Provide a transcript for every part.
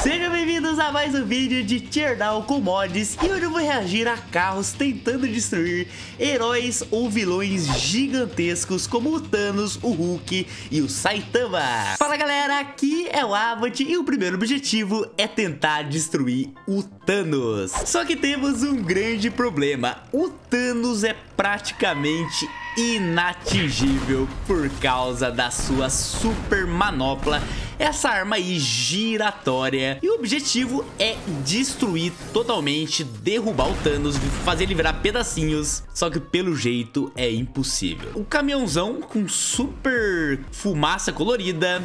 Sejam bem-vindos a mais um vídeo de Teardown com mods e hoje eu vou reagir a carros tentando destruir heróis ou vilões gigantescos como o Thanos, o Hulk e o Saitama. Fala galera, aqui é o Avat e o primeiro objetivo é tentar destruir o Thanos. Só que temos um grande problema, o Thanos é praticamente inatingível por causa da sua super manopla essa arma aí giratória. E o objetivo é destruir totalmente, derrubar o Thanos, fazer ele virar pedacinhos. Só que pelo jeito é impossível. O caminhãozão com super fumaça colorida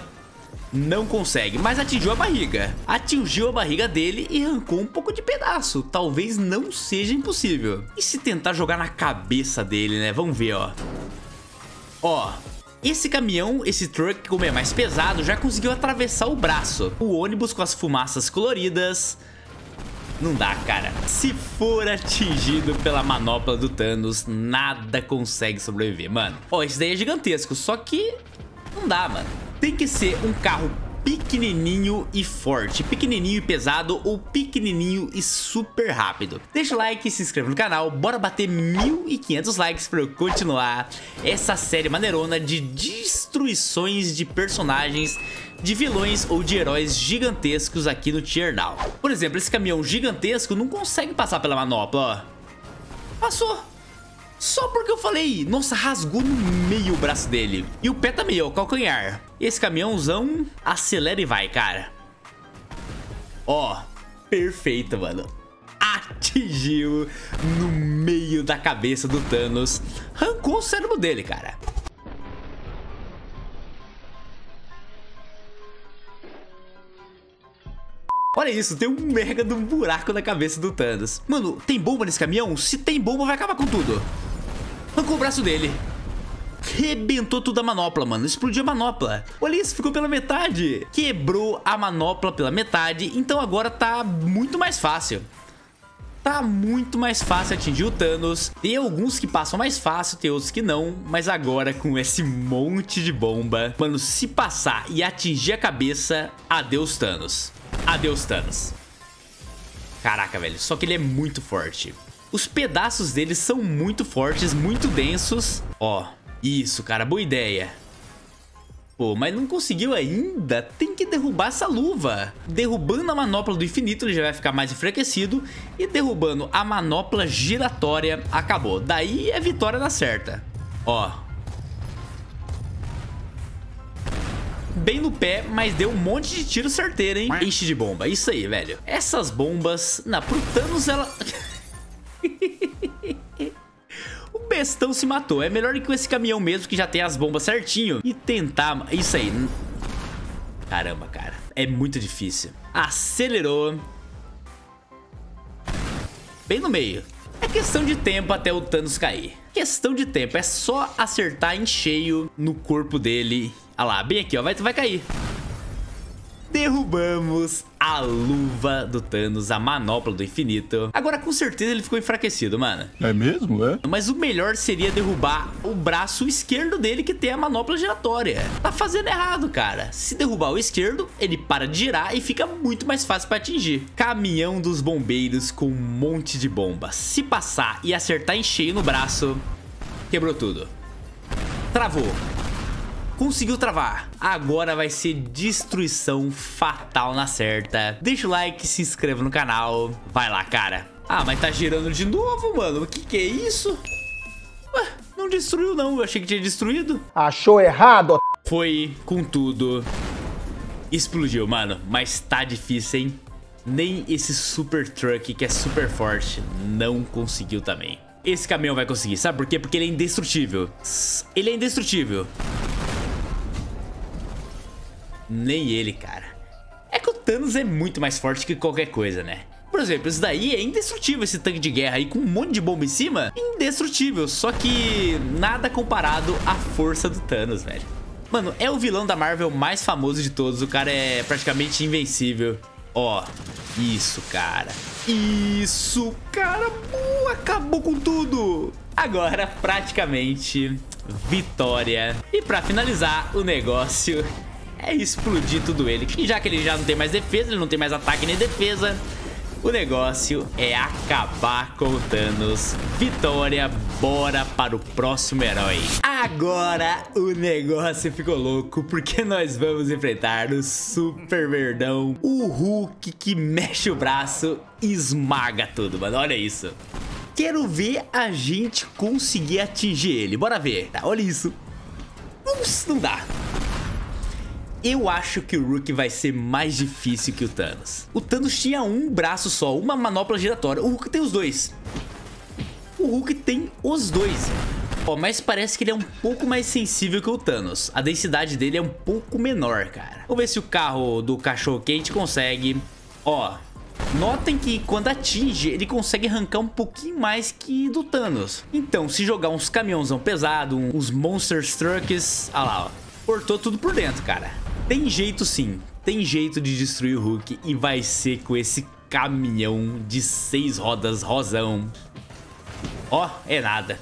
não consegue, mas atingiu a barriga. Atingiu a barriga dele e arrancou um pouco de pedaço. Talvez não seja impossível. E se tentar jogar na cabeça dele, né? Vamos ver, ó. Ó, esse caminhão, esse truck, como é mais pesado, já conseguiu atravessar o braço. O ônibus com as fumaças coloridas... Não dá, cara. Se for atingido pela manopla do Thanos, nada consegue sobreviver, mano. Ó, esse daí é gigantesco, só que não dá, mano. Tem que ser um carro pequenininho e forte, pequenininho e pesado ou pequenininho e super rápido. Deixa o like, se inscreva no canal, bora bater 1.500 likes para eu continuar essa série maneirona de destruições de personagens de vilões ou de heróis gigantescos aqui no Tier. Por exemplo, esse caminhão gigantesco não consegue passar pela manopla, ó. Passou. Só porque eu falei, nossa, rasgou no meio o braço dele. E o pé também, ó, o calcanhar. Esse caminhãozão acelera e vai, cara. Ó, perfeito, mano. Atingiu no meio da cabeça do Thanos. Arrancou o cérebro dele, cara. Olha isso, tem um mega de um buraco na cabeça do Thanos. Mano, tem bomba nesse caminhão? Se tem bomba, vai acabar com tudo. Arrancou o braço dele. Rebentou tudo a manopla, mano. Explodiu a manopla. Olha isso, ficou pela metade. Quebrou a manopla pela metade. Então agora tá muito mais fácil. Tá muito mais fácil atingir o Thanos. Tem alguns que passam mais fácil, tem outros que não. Mas agora com esse monte de bomba... Mano, se passar e atingir a cabeça... Adeus, Thanos. Adeus, Thanos. Caraca, velho. Só que ele é muito forte. Os pedaços deles são muito fortes, muito densos. Ó, isso, cara, boa ideia. Pô, mas não conseguiu ainda? Tem que derrubar essa luva. Derrubando a manopla do infinito, ele já vai ficar mais enfraquecido. E derrubando a manopla giratória, acabou. Daí é vitória na certa. Ó. Bem no pé, mas deu um monte de tiro certeiro, hein? Enche de bomba. Isso aí, velho. Essas bombas... Na, pro Thanos, ela... o bestão se matou. É melhor ir com esse caminhão mesmo, que já tem as bombas certinho. E tentar... Isso aí. Caramba, cara. É muito difícil. Acelerou. Bem no meio. É questão de tempo até o Thanos cair. Questão de tempo. É só acertar em cheio no corpo dele. Olha lá, bem aqui, ó. Vai, vai cair derrubamos a luva do Thanos, a manopla do infinito. Agora, com certeza, ele ficou enfraquecido, mano. É mesmo, é? Mas o melhor seria derrubar o braço esquerdo dele, que tem a manopla giratória. Tá fazendo errado, cara. Se derrubar o esquerdo, ele para de girar e fica muito mais fácil pra atingir. Caminhão dos bombeiros com um monte de bomba. Se passar e acertar em cheio no braço, quebrou tudo. Travou. Conseguiu travar. Agora vai ser destruição fatal na certa. Deixa o like, se inscreva no canal. Vai lá, cara. Ah, mas tá girando de novo, mano. O que que é isso? Ué, não destruiu não. Eu achei que tinha destruído. Achou errado. Foi com tudo. Explodiu, mano. Mas tá difícil, hein? Nem esse super truck, que é super forte, não conseguiu também. Esse caminhão vai conseguir, sabe por quê? Porque ele é indestrutível. Ele é indestrutível. Nem ele, cara. É que o Thanos é muito mais forte que qualquer coisa, né? Por exemplo, isso daí é indestrutível, esse tanque de guerra aí com um monte de bomba em cima. Indestrutível, só que nada comparado à força do Thanos, velho. Mano, é o vilão da Marvel mais famoso de todos. O cara é praticamente invencível. Ó, isso, cara. Isso, cara. Uh, acabou com tudo. Agora, praticamente, vitória. E pra finalizar o negócio é explodir tudo ele. E já que ele já não tem mais defesa, ele não tem mais ataque nem defesa, o negócio é acabar com o Thanos. Vitória, bora para o próximo herói. Agora o negócio ficou louco, porque nós vamos enfrentar o Super Verdão, o Hulk que mexe o braço e esmaga tudo, mano. Olha isso. Quero ver a gente conseguir atingir ele. Bora ver. Tá, olha isso. Ups, não dá. Eu acho que o Rook vai ser mais difícil que o Thanos. O Thanos tinha um braço só, uma manopla giratória. O Hulk tem os dois. O Hulk tem os dois. Ó, mas parece que ele é um pouco mais sensível que o Thanos. A densidade dele é um pouco menor, cara. Vamos ver se o carro do cachorro quente consegue. Ó, Notem que quando atinge, ele consegue arrancar um pouquinho mais que do Thanos. Então, se jogar uns caminhãozão pesado, uns Monster Trucks... Ah lá, ó. Cortou tudo por dentro, cara. Tem jeito sim, tem jeito de destruir o Hulk e vai ser com esse caminhão de seis rodas rosão. Ó, é nada.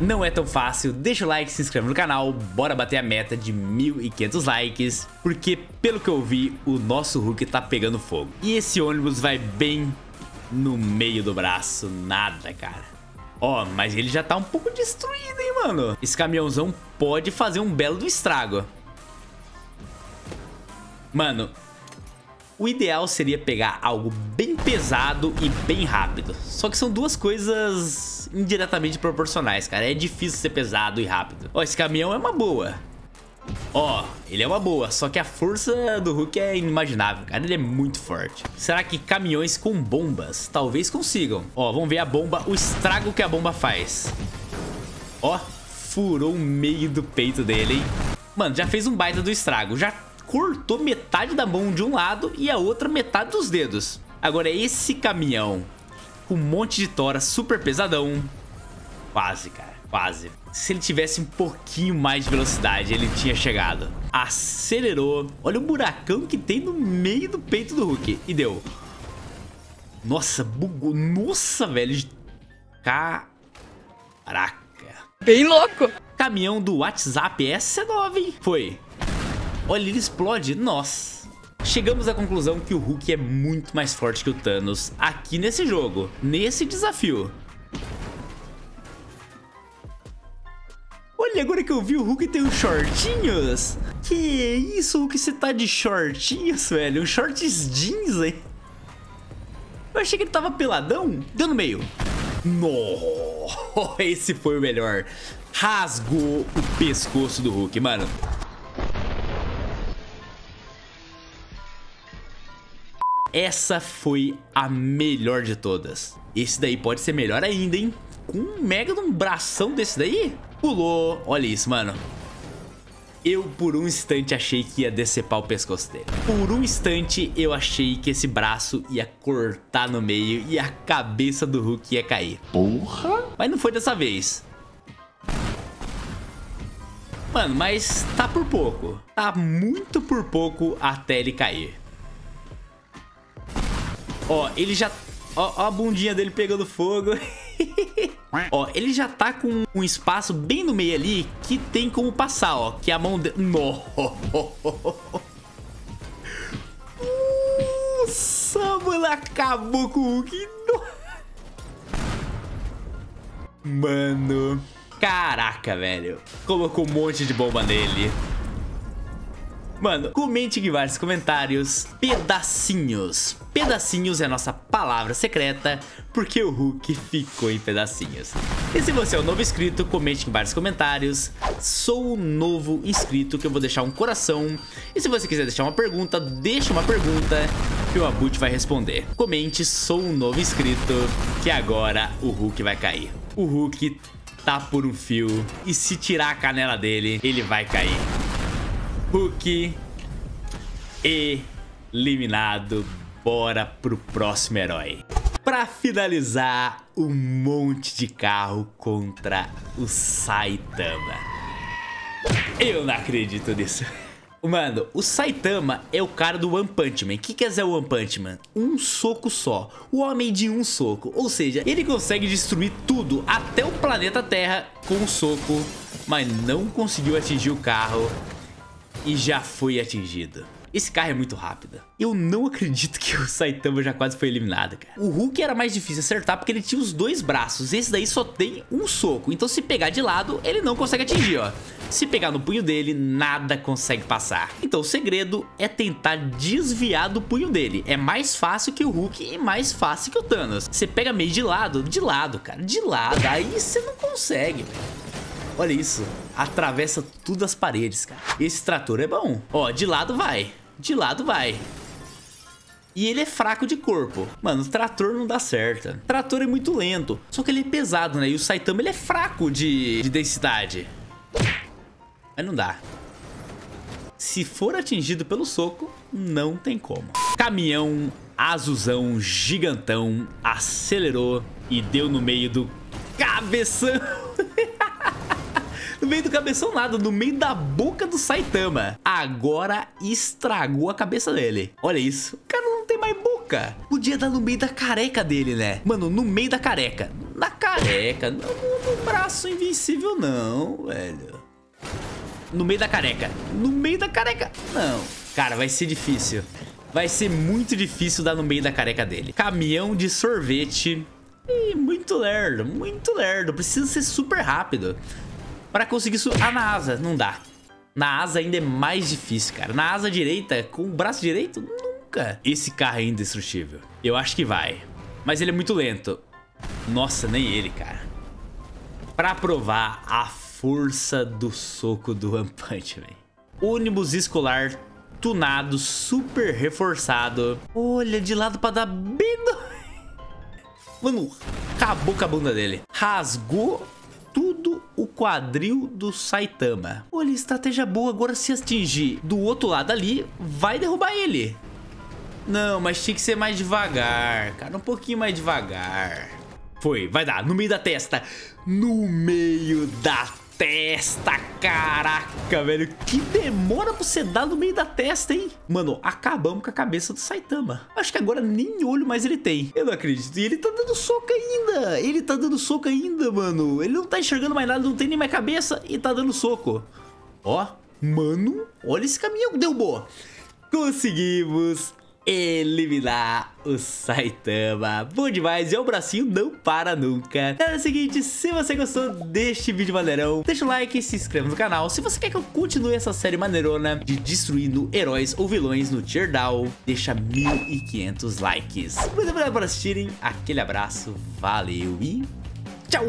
Não é tão fácil, deixa o like, se inscreve no canal, bora bater a meta de 1.500 likes, porque pelo que eu vi, o nosso Hulk tá pegando fogo. E esse ônibus vai bem no meio do braço, nada, cara. Ó, mas ele já tá um pouco destruído, hein, mano? Esse caminhãozão pode fazer um belo do estrago. Mano, o ideal seria pegar algo bem pesado e bem rápido. Só que são duas coisas indiretamente proporcionais, cara. É difícil ser pesado e rápido. Ó, esse caminhão é uma boa. Ó, ele é uma boa, só que a força do Hulk é inimaginável, cara, ele é muito forte. Será que caminhões com bombas talvez consigam? Ó, vamos ver a bomba, o estrago que a bomba faz. Ó, furou o meio do peito dele, hein? Mano, já fez um baita do estrago, já cortou metade da mão de um lado e a outra metade dos dedos. Agora esse caminhão com um monte de tora super pesadão. Quase, cara, quase. Se ele tivesse um pouquinho mais de velocidade, ele tinha chegado. Acelerou. Olha o buracão que tem no meio do peito do Hulk. E deu. Nossa, bugou. Nossa, velho. Caraca. Bem louco. Caminhão do WhatsApp S9, hein? Foi. Olha, ele explode. Nossa. Chegamos à conclusão que o Hulk é muito mais forte que o Thanos aqui nesse jogo, nesse desafio. Olha, agora que eu vi o Hulk tem uns shortinhos. Que isso, Hulk, você tá de shortinhos, velho? Uns shorts jeans, hein? Eu achei que ele tava peladão. Deu no meio. Nossa, esse foi o melhor. Rasgou o pescoço do Hulk, mano. Essa foi a melhor de todas. Esse daí pode ser melhor ainda, hein? Com um mega de um bração desse daí? Pulou. Olha isso, mano. Eu, por um instante, achei que ia decepar o pescoço dele. Por um instante, eu achei que esse braço ia cortar no meio e a cabeça do Hulk ia cair. Porra! Mas não foi dessa vez. Mano, mas tá por pouco. Tá muito por pouco até ele cair. Ó, ele já... Ó, ó a bundinha dele pegando fogo. ó, ele já tá com um espaço bem no meio ali que tem como passar, ó. Que a mão dele... Nossa, mano, acabou com o Hulk. Mano... Caraca, velho. Colocou um monte de bomba nele. Mano, comente aqui vários comentários. Pedacinhos. Pedacinhos é a nossa palavra secreta, porque o Hulk ficou em pedacinhos. E se você é um novo inscrito, comente em vários comentários. Sou um novo inscrito, que eu vou deixar um coração. E se você quiser deixar uma pergunta, deixa uma pergunta que o Abut vai responder. Comente, sou um novo inscrito, que agora o Hulk vai cair. O Hulk tá por um fio e se tirar a canela dele, ele vai cair. Hulk eliminado. Bora pro próximo herói. Pra finalizar, um monte de carro contra o Saitama. Eu não acredito nisso. Mano, o Saitama é o cara do One Punch Man. O que quer dizer o One Punch Man? Um soco só. O homem de um soco. Ou seja, ele consegue destruir tudo, até o planeta Terra, com um soco. Mas não conseguiu atingir o carro E já foi atingido. Esse carro é muito rápido. Eu não acredito que o Saitama já quase foi eliminado, cara. O Hulk era mais difícil acertar porque ele tinha os dois braços. Esse daí só tem um soco. Então se pegar de lado, ele não consegue atingir, ó. Se pegar no punho dele, nada consegue passar. Então o segredo é tentar desviar do punho dele. É mais fácil que o Hulk e mais fácil que o Thanos. Você pega meio de lado, de lado, cara, de lado. Aí você não consegue, velho. Olha isso, atravessa tudo as paredes, cara. Esse trator é bom. Ó, de lado vai, de lado vai. E ele é fraco de corpo. Mano, o trator não dá certo. O trator é muito lento. Só que ele é pesado, né? E o Saitama, ele é fraco de, de densidade. Mas não dá. Se for atingido pelo soco, não tem como. Caminhão azulzão gigantão acelerou e deu no meio do cabeção. No meio do cabeção nada, no meio da boca do Saitama. Agora estragou a cabeça dele. Olha isso. O cara não tem mais boca. Podia dar no meio da careca dele, né? Mano, no meio da careca. Na careca. Não no braço invencível, não, velho. No meio da careca. No meio da careca. Não. Cara, vai ser difícil. Vai ser muito difícil dar no meio da careca dele. Caminhão de sorvete. Muito lerdo, muito lerdo. Precisa ser super rápido para conseguir subir. Ah, na asa, não dá. Na asa ainda é mais difícil, cara. Na asa direita, com o braço direito, nunca. Esse carro é indestrutível. Eu acho que vai. Mas ele é muito lento. Nossa, nem ele, cara. Pra provar a força do soco do One Punch, velho. Ônibus escolar tunado, super reforçado. Olha, de lado pra dar bem no... Mano, acabou com a bunda dele. Rasgou tudo o quadril do Saitama. Olha, estratégia boa. Agora se atingir do outro lado ali, vai derrubar ele. Não, mas tinha que ser mais devagar, cara. Um pouquinho mais devagar. Foi, vai dar. No meio da testa. No meio da testa, caraca, velho. Que demora pra você dar no meio da testa, hein? Mano, acabamos com a cabeça do Saitama. Acho que agora nem olho mais ele tem. Eu não acredito. E ele tá dando soco ainda. Ele tá dando soco ainda, mano. Ele não tá enxergando mais nada, não tem nem mais cabeça e tá dando soco. Ó, mano, olha esse caminhão. Deu boa. Conseguimos eliminar o Saitama. Bom demais, e o bracinho não para nunca. É o seguinte, se você gostou deste vídeo maneirão, deixa o like e se inscreva no canal. Se você quer que eu continue essa série maneirona de destruindo heróis ou vilões no Tier Down, deixa 1500 likes. Muito obrigado por assistirem, aquele abraço, valeu e tchau!